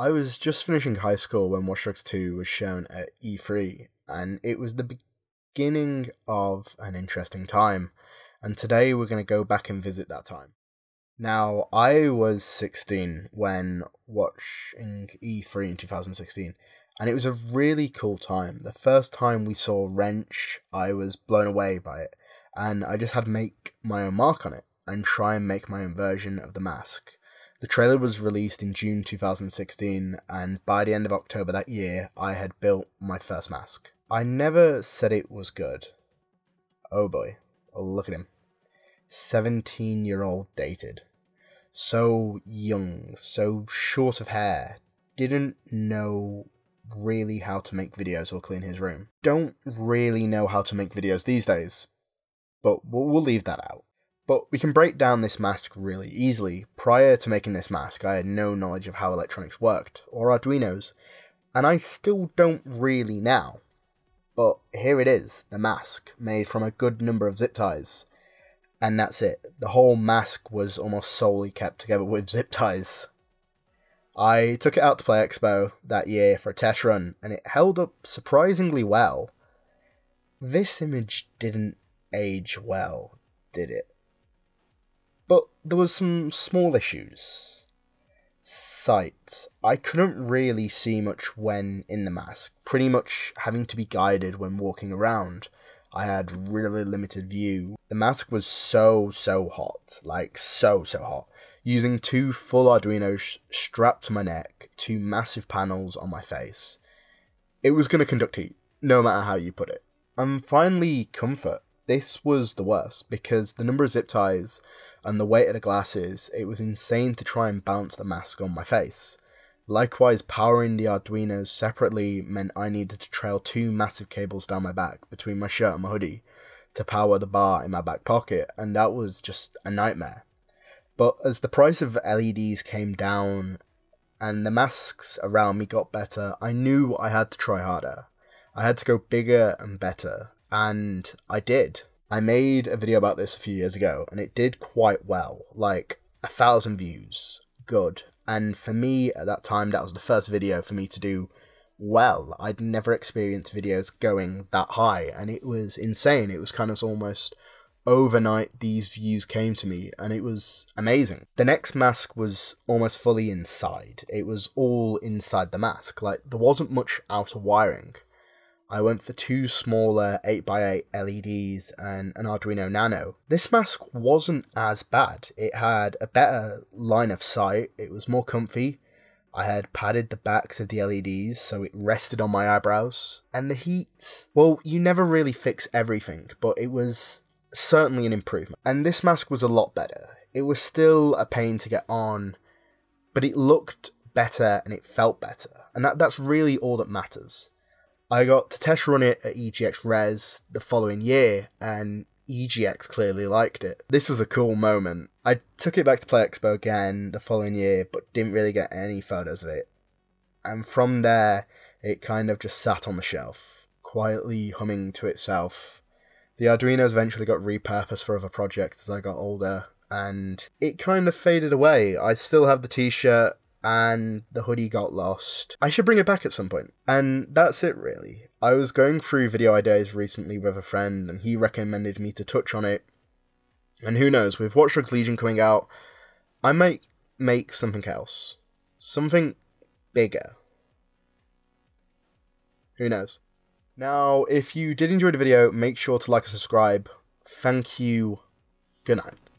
I was just finishing high school when Watch Dogs 2 was shown at E3, and it was the beginning of an interesting time. And today we're going to go back and visit that time. Now, I was 16 when watching E3 in 2016, and it was a really cool time. The first time we saw Wrench, I was blown away by it, and I just had to make my own mark on it and try and make my own version of the mask. The trailer was released in June 2016, and by the end of October that year, I had built my first mask. I never said it was good. Oh boy, oh, look at him. 17 year old dated. So young, so short of hair, didn't know really how to make videos or clean his room. Don't really know how to make videos these days, but we'll, we'll leave that out. But we can break down this mask really easily. Prior to making this mask, I had no knowledge of how electronics worked, or Arduinos, and I still don't really now. But here it is, the mask, made from a good number of zip ties. And that's it. The whole mask was almost solely kept together with zip ties. I took it out to Play Expo that year for a test run, and it held up surprisingly well. This image didn't age well, did it? There was some small issues. Sight. I couldn't really see much when in the mask, pretty much having to be guided when walking around. I had really limited view. The mask was so, so hot. Like, so, so hot. Using two full Arduinos strapped to my neck, two massive panels on my face. It was going to conduct heat, no matter how you put it. And finally, comfort. This was the worst, because the number of zip ties and the weight of the glasses, it was insane to try and balance the mask on my face. Likewise, powering the Arduinos separately meant I needed to trail two massive cables down my back between my shirt and my hoodie to power the bar in my back pocket, and that was just a nightmare. But as the price of LEDs came down and the masks around me got better, I knew I had to try harder. I had to go bigger and better, and I did. I made a video about this a few years ago, and it did quite well, like a thousand views, good. And for me at that time, that was the first video for me to do well. I'd never experienced videos going that high, and it was insane. It was kind of almost overnight these views came to me and it was amazing. The next mask was almost fully inside. It was all inside the mask. Like there wasn't much outer wiring. I went for two smaller 8x8 LEDs and an Arduino Nano. This mask wasn't as bad. It had a better line of sight, it was more comfy. I had padded the backs of the LEDs so it rested on my eyebrows. And the heat, well, you never really fix everything, but it was certainly an improvement. And this mask was a lot better. It was still a pain to get on, but it looked better and it felt better. And that, that's really all that matters. I got to test run it at EGX Rezzed the following year, and EGX clearly liked it. This was a cool moment. I took it back to Play Expo again the following year, but didn't really get any photos of it. And from there, it kind of just sat on the shelf, quietly humming to itself. The Arduinos eventually got repurposed for other projects as I got older, and it kind of faded away. I still have the t shirt, and the hoodie got lost. I should bring it back at some point. And that's it really. I was going through video ideas recently with a friend and he recommended me to touch on it. And who knows, with Watch Dogs Legion coming out, I might make something else. Something bigger. Who knows? Now, if you did enjoy the video, make sure to like and subscribe. Thank you. Good night.